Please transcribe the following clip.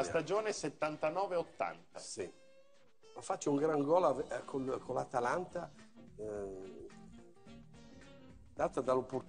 nella stagione 79-80. Sì. Ma faccio un gran gol a- eh, con l'Atalanta, eh, data dall'opportunità